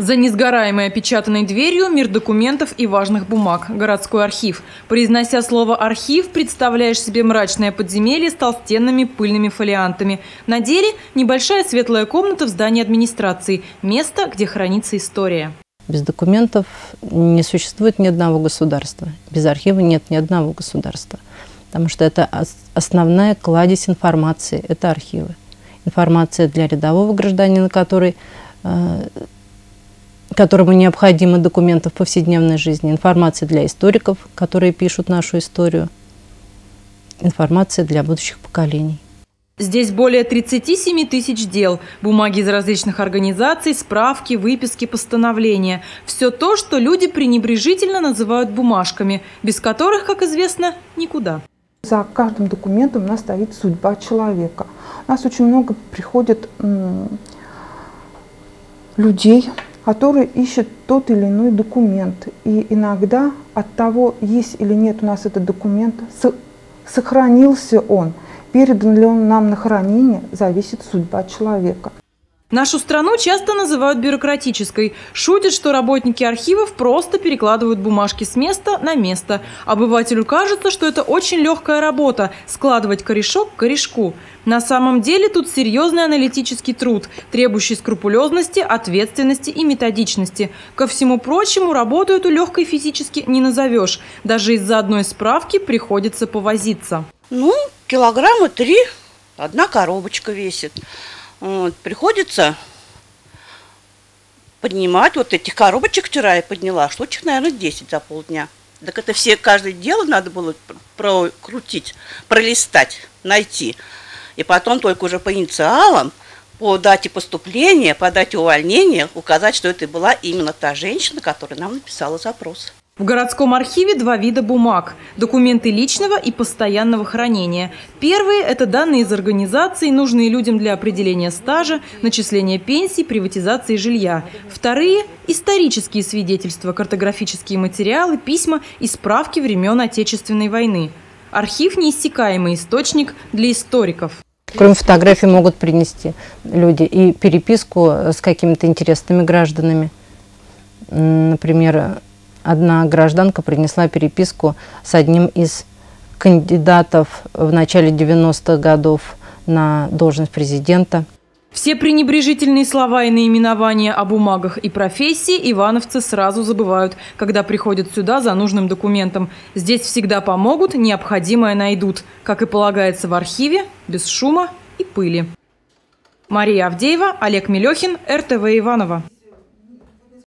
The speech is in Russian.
За несгораемой опечатанной дверью мир документов и важных бумаг. Городской архив. Произнося слово «архив», представляешь себе мрачное подземелье с толстенными пыльными фолиантами. На деле небольшая светлая комната в здании администрации. Место, где хранится история. Без документов не существует ни одного государства. Без архива нет ни одного государства. Потому что это основная кладезь информации. Это архивы. Информация для рядового гражданина, который э, которому необходимы документы в повседневной жизни, информация для историков, которые пишут нашу историю, информация для будущих поколений. Здесь более 37 тысяч дел, бумаги из различных организаций, справки, выписки, постановления. Все то, что люди пренебрежительно называют бумажками, без которых, как известно, никуда. За каждым документом у нас стоит судьба человека. У нас очень много приходит людей, которые ищут тот или иной документ. И иногда от того, есть или нет у нас этот документ, сохранился он, передан ли он нам на хранение, зависит судьба человека. Нашу страну часто называют бюрократической. Шутят, что работники архивов просто перекладывают бумажки с места на место. Обывателю кажется, что это очень легкая работа – складывать корешок к корешку. На самом деле тут серьезный аналитический труд, требующий скрупулезности, ответственности и методичности. Ко всему прочему, работу эту легкой физически не назовешь. Даже из-за одной справки приходится повозиться. Ну, килограмма три, одна коробочка весит. Вот, приходится поднимать вот этих коробочек вчера я подняла, штучек, наверное, 10 за полдня. Так это все, каждое дело надо было прокрутить, пролистать, найти. И потом только уже по инициалам, по дате поступления, по дате увольнения указать, что это была именно та женщина, которая нам написала запрос. В городском архиве два вида бумаг – документы личного и постоянного хранения. Первые – это данные из организации, нужные людям для определения стажа, начисления пенсий, приватизации жилья. Вторые – исторические свидетельства, картографические материалы, письма и справки времен Отечественной войны. Архив – неиссякаемый источник для историков. Кроме фотографий могут принести люди и переписку с какими-то интересными гражданами. Например, одна гражданка принесла переписку с одним из кандидатов в начале 90-х годов на должность президента. Все пренебрежительные слова и наименования о бумагах и профессии ивановцы сразу забывают, когда приходят сюда за нужным документом. Здесь всегда помогут, необходимое найдут, как и полагается в архиве, без шума и пыли. Мария Авдеева, Олег Мелехин, РТВ Иваново.